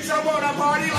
bitch, I party.